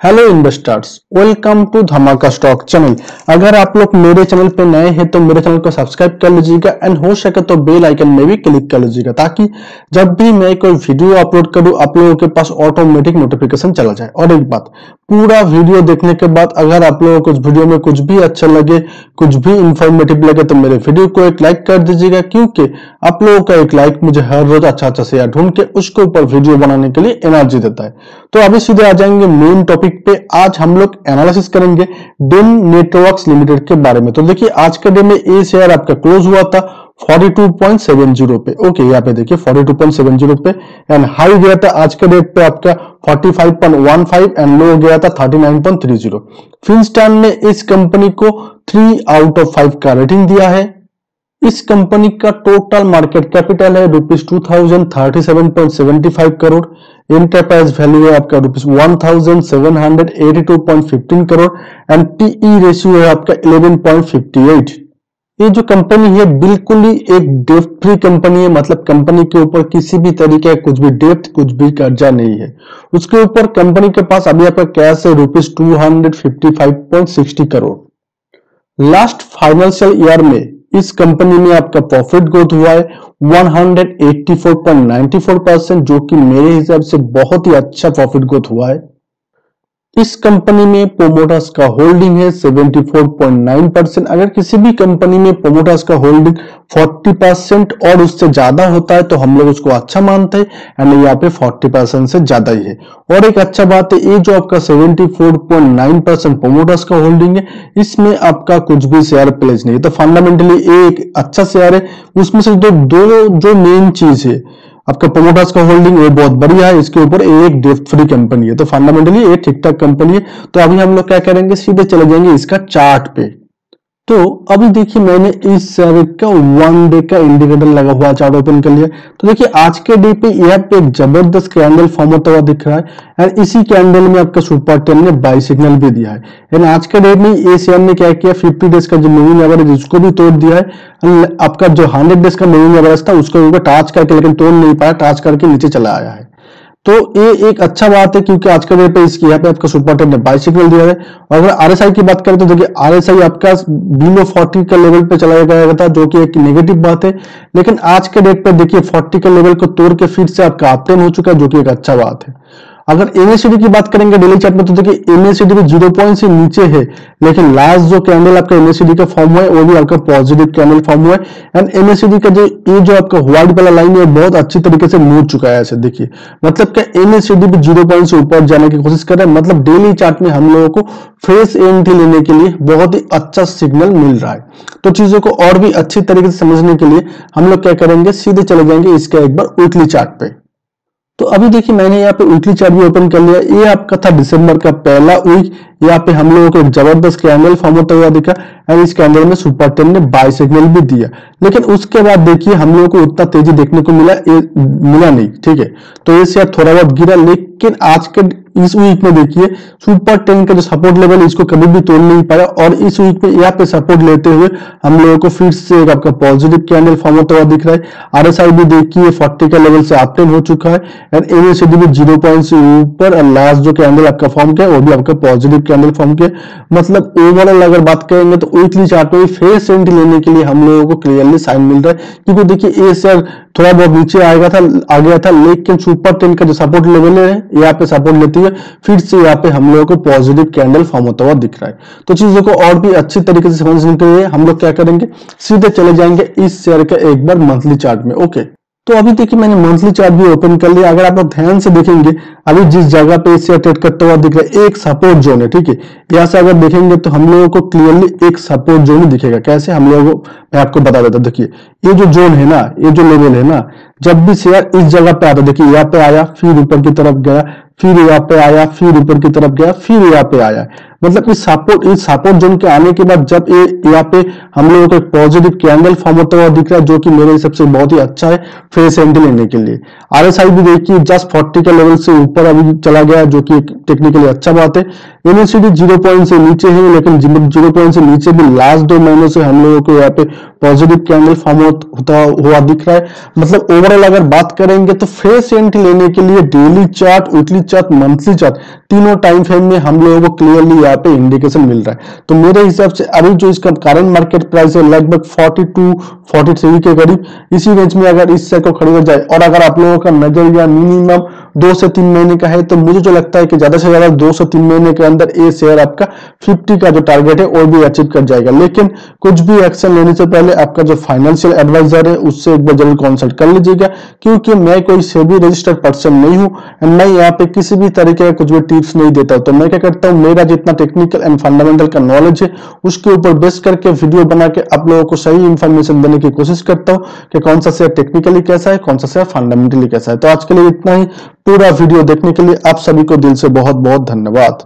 Hello investors welcome to Dhamaka stock channel अगर आप लोग मेरे चैनल पे नए हैं तो मेरे चैनल को सब्सक्राइब कर लीजिएगा एंड हो सके तो बेल आइकन में भी क्लिक कर लीजिएगा ताकि जब भी मैं कोई वीडियो अपलोड करूँ, आप लोगों के पास ऑटोमेटिक नोटिफिकेशन चला जाए। और एक बात पूरा वीडियो देखने के बाद अगर आप लोगों को वीडियो में कुछ भी अच्छा लगे, कुछ भी इंफॉर्मेटिव लगे तो मेरे वीडियो को एक लाइक कर दीजिएगा, क्योंकि आप लोगों का एक लाइक मुझे हर रोज अच्छा अच्छा शेयर ढूंढ के उसके ऊपर वीडियो बनाने के लिए एनर्जी देता है। तो अभी सीधे आ जाएँगे मेन टॉपिक पे। आज हम लोग एनालिसिस करेंगे डिन नेटवर्क्स लिमिटेड के बारे में। तो देखिए, आज के डे में ए शेयर आपका क्लोज हुआ था। 42.70 पे। ओके यहाँ पे देखिए 42.70 पे। एंड हाई गया था आज के डेट पे आपका 45.15 एंड लो गया था 39.30 फिनस्टैंड ने इस कंपनी को थ्री आउट ऑफ़ फाइव का रेटिंग दिया है। इस कंपनी का टोटल मार्केट कैपिटल है rupees two thousand thirty seven point seventy five crore enterprise value है आपका rupees one thousand seven hundred eighty two point fifteen crore and PE ratio है आपका इलेवन पॉइंट फिफ्टी एट ये जो company है, बिल्कुल ही एक डेप्थ फ्री कंपनी है मतलब कंपनी के ऊपर किसी भी तरीके का कुछ भी डेप्थ कुछ भी कर्जा नहीं है। उसके ऊपर कंपनी के पास अभी आपका कैश है rupees two hundred fifty five point sixty crore last financial year में इस कंपनी में आपका प्रॉफिट ग्रोथ हुआ है 184.94 परसेंट जो कि मेरे हिसाब से बहुत ही अच्छा प्रॉफिट ग्रोथ हुआ है। इस कंपनी में प्रोमोटर्स का होल्डिंग है 74.9 परसेंट अगर किसी भी कंपनी में प्रोमोटर्स का होल्डिंग 40 परसेंट और उससे ज़्यादा होता है तो हम लोग उसको अच्छा मानते हैं। एंड यहाँ पे 40 परसेंट से ज़्यादा ही है। और एक अच्छा बात है, ये जो आपका 74.9 परसेंट प्रोमोटर्स का होल्डिंग है, इसमें आपका कुछ भी शेयर प्लेस नहीं है। तो फंडामेंटली एक अच्छा शेयर है। उसमें से जो, दो जो मेन चीज़ है आपका प्रोमोटर्स का होल्डिंग ये बहुत बढ़िया है, इसके ऊपर एक डेफ्ट फ्री कंपनी है। तो फंडामेंटली ये ठीक ठाक कंपनी है। तो अभी हम लोग क्या करेंगे? सीधे चले जाएँगे इसका चार्ट पे। तो अभी देखिए मैंने इस का वन डे का इंडिकेटर लगा हुआ चार्ट ओपन कर लिया। तो देखिए आज के डे पे यह पे एक ज़बरदस्त कैंडल फॉर्म होता हुआ दिख रहा है एंड इसी कैंडल में आपका सुपर टेन ने बाई सिग्नल भी दिया है। एंड आज के डे में ये शेयर ने क्या किया? 50 डेज़ का जो मूविंग एवरेज उसको भी तोड़ दिया है। आपका जो हंड्रेड डेज़ का मूविंग एवरेज था, उसको टाच करके, लेकिन तोड़ नहीं पाया, टाच करके नीचे चला आया है। तो ये एक अच्छा बात है क्योंकि आज के डेट पे इसकी यहाँ पे आपका सुपर टेन ने बाई सिग्नल दिया है। और अगर आरएसआई की बात करें तो देखिए आरएसआई आपका बिलो 40 का लेवल पे चलाया गया था, जो कि एक नेगेटिव बात है। लेकिन आज के डेट पर देखिए 40 का लेवल को तोड़ के फिर से आपका अपटेन हो चुका है, जो कि एक अच्छा बात है। अगर एमएसीडी की बात करेंगे डेली चार्ट में तो देखिए एमएसीडी भी ज़ीरो पॉइंट से नीचे है, लेकिन लास्ट जो कैंडल आपका एमएसीडी का फॉर्म हुआ है, वो भी आपका पॉजिटिव कैंडल फॉर्म हुआ है। एंड एमएसीडी का जो, ये जो आपका व्हाइट वाला लाइन है, बहुत अच्छी तरीके से मूव चुका है ऐसे देखिए। मतलब क्या एमएसीडी भी ज़ीरो पॉइंट से ऊपर जाने की कोशिश कर रहे हैं? मतलब डेली चार्ट में हम लोगों को फ्रेश एंट्री लेने के लिए बहुत ही अच्छा सिग्नल मिल रहा है। तो चीज़ों को और भी अच्छी तरीके से समझने के लिए हम लोग क्या करेंगे? सीधे चले जाएँगे इसका एक बार वीकली चार्ट पे। तो अभी देखिए मैंने यहाँ पे वीकली चार्ट भी ओपन कर लिया। ये आपका था दिसंबर का पहला वीक यहाँ पे हम लोगों को एक ज़बरदस्त कैंडल फॉर्म होता हुआ दिखा एंड इस कैंडल में सुपर टेन ने बाई सिग्नल भी दिया। लेकिन उसके बाद देखिए हम लोगों को उतना तेज़ी देखने को मिला ए, मिला नहीं ठीक है? तो ये शेयर थोड़ा बहुत गिरा लेकिन आज के इस वीक में देखिए सुपर टेन का जो सपोर्ट लेवल इसको कभी भी तोड़ नहीं पाया और इस वीक में यहाँ पे सपोर्ट लेते हुए हम लोगों को फिर से एक आपका पॉजिटिव कैंडल फॉर्म होता हुआ दिख रहा है। आर आरएसआई भी देखिए 40 का लेवल से अपटेन हो चुका है एंड एमएसडी भी ज़ीरो पॉइंट से ऊपर लास्ट जो कैंडल आपका फॉर्म किया वो भी आपका पॉजिटिव कैंडल फॉर्म के मतलब ओवरऑल अगर बात करेंगे तो वीकली चार्ट में फेस एंट्री लेने के लिए हम लोगों को क्लियरली साइन मिल रहा है। क्योंकि देखिए ये शेयर थोड़ा बहुत नीचे आएगा था आ गया था, लेकिन सुपर टेन का जो सपोर्ट लेवल है, यहाँ पे सपोर्ट लेती है, फिर से यहाँ पे हम लोगों को पॉजिटिव कैंडल फॉर्म होता हुआ दिख रहा है। तो चीज़ों को और भी अच्छी तरीके से समझने के लिए हम लोग क्या करेंगे? सीधे चले जाएँगे इस शेयर का एक बार मंथली चार्ट में ओके तो अभी देखिए मैंने मंथली चार्ट भी ओपन कर लिया। अगर आप लोग ध्यान से देखेंगे, अभी जिस जगह पे शेयर ट्रेड करता हुआ दिख रहा है, एक सपोर्ट जोन है, ठीक है? यहाँ से अगर देखेंगे तो हम लोगों को क्लियरली एक सपोर्ट जोन दिखेगा। कैसे? हम लोगों को, मैं आपको बता देता देखिए, ये जो जोन है ना, ये जो लेवल है ना जब भी शेयर इस जगह पे आता, देखिए यहाँ पे आया, फिर ऊपर की तरफ़ गया, फिर यहाँ पे आया, फिर ऊपर की तरफ़ गया, फिर यहाँ पे आया। मतलब इस सपोर्ट इस सपोर्ट जोन के आने के बाद जब ये यहाँ पे हम लोगों को एक पॉजिटिव कैंडल फॉर्म होता हुआ दिख रहा है, जो कि मेरे हिसाब से बहुत ही अच्छा है फेस एंट्री लेने के लिए। आरएसआई भी देखिए जस्ट फोर्टी के लेवल से ऊपर अभी चला गया, जो कि टेक्निकली अच्छा बात है। एमएससीडी ज़ीरो पॉइंट से नीचे है, लेकिन ज़ीरो पॉइंट से नीचे भी लास्ट दो महीनों से हम लोगों को यहाँ पे पॉजिटिव कैंडल फॉर्म होता हुआ दिख रहा है। मतलब ओवरऑल अगर बात करेंगे तो फ्रेश एंट्री लेने के लिए daily chart weekly chart monthly chart तीनों टाइम फ्रेम में हम लोगों को क्लियरली यहाँ पे इंडिकेशन मिल रहा है। तो मेरे हिसाब से अभी जो इसका करंट मार्केट प्राइस है लगभग 42 43 के करीब, इसी रेंज में अगर इस शेयर को खरीदा जाए, और अगर आप लोगों का नज़रिया मिनिमम दो से तीन महीने का है तो मुझे जो लगता है कि ज़्यादा से ज़्यादा दो से तीन महीने के अंदर ये शेयर आपका 50 का जो टारगेट है वो भी अचीव कर जाएगा। लेकिन कुछ भी एक्शन लेने से पहले आपका जो फाइनेंशियल एडवाइजर है, उससे एक बार ज़रूर कंसल्ट कर लीजिएगा, क्योंकि मैं कोई सेबी रजिस्टर्ड पर्सन नहीं हूँ एंड मैं यहाँ पे किसी भी तरीके का कुछ भी टिप्स नहीं देता तो मैं क्या करता हूँ, मेरा जितना टेक्निकल एंड फंडामेंटल का नॉलेज है, उसके ऊपर बेस करके वीडियो बना के आप लोगों को सही इंफॉर्मेशन देने की कोशिश करता हूँ कि कौन सा शेयर टेक्निकली कैसा है, कौन सा शेयर फंडामेंटली कैसा है। तो आज के लिए इतना ही। पूरा वीडियो देखने के लिए आप सभी को दिल से बहुत बहुत धन्यवाद।